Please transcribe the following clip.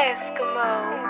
Eskimo.